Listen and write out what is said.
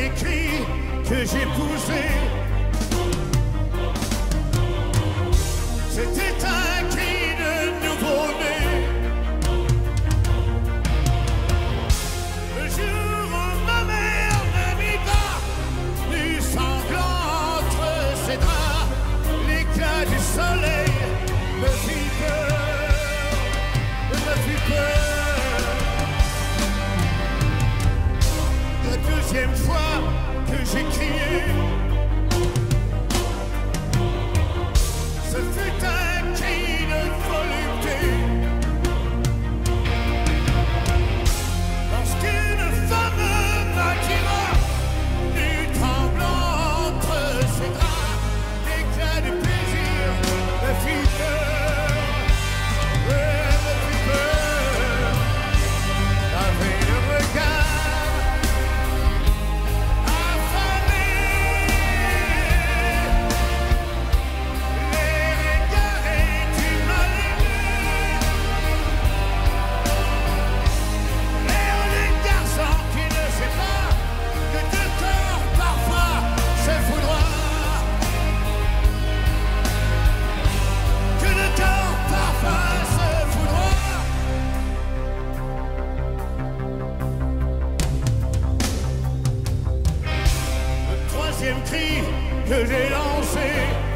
les que j'ai poussés. ci chiede troisième cri que j'ai lancé.